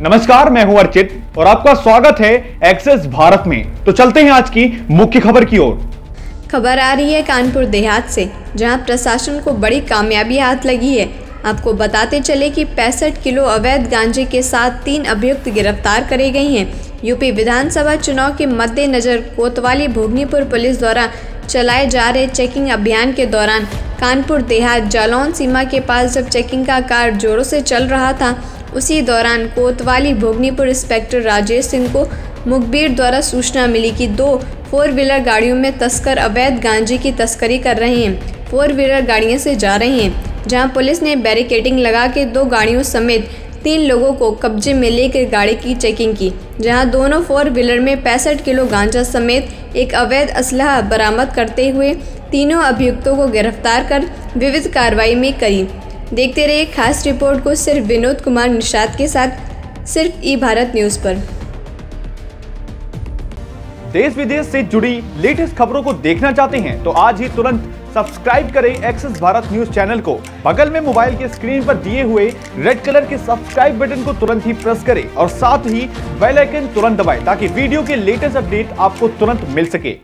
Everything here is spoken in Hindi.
नमस्कार, मैं हूँ अर्चित और आपका स्वागत है एक्सेस भारत में। तो चलते हैं आज की मुख्य खबर की ओर। खबर आ रही है कानपुर देहात से, जहाँ प्रशासन को बड़ी कामयाबी हाथ लगी है। आपको बताते चले कि पैंसठ किलो अवैध गांजे के साथ तीन अभियुक्त गिरफ़्तार करे गए हैं। यूपी विधानसभा चुनाव के मद्देनजर कोतवाली भोगनीपुर पुलिस द्वारा चलाए जा रहे चेकिंग अभियान के दौरान कानपुर देहात जालौन सीमा के पास जब चेकिंग का कार्य जोरों से चल रहा था उसी दौरान कोतवाली भोगनीपुर इंस्पेक्टर राजेश सिंह को मुखबिर द्वारा सूचना मिली कि दो फोर व्हीलर गाड़ियों में तस्कर अवैध गांजे की तस्करी कर रहे हैं। फोर व्हीलर गाड़ियों से जा रहे हैं, जहाँ पुलिस ने बैरिकेडिंग लगा के दो गाड़ियों समेत तीन लोगों को कब्जे में लेकर गाड़ी की चेकिंग की, जहाँ दोनों फोर व्हीलर में पैंसठ किलो गांजा समेत एक अवैध असलहा बरामद करते हुए तीनों अभियुक्तों को गिरफ़्तार कर विविध कार्रवाई में करी। देखते रहिए खास रिपोर्ट को सिर्फ़ विनोद कुमार निषाद के साथ, सिर्फ़ ई भारत न्यूज़ पर। देश विदेश से जुड़ी लेटेस्ट खबरों को देखना चाहते हैं तो आज ही तुरंत सब्सक्राइब करें एक्सेस भारत न्यूज़ चैनल को। बगल में मोबाइल के स्क्रीन पर दिए हुए रेड कलर के सब्सक्राइब बटन को तुरंत ही प्रेस करें और साथ ही बेल आइकन तुरंत दबाएँ, ताकि वीडियो के लेटेस्ट अपडेट आपको तुरंत मिल सके।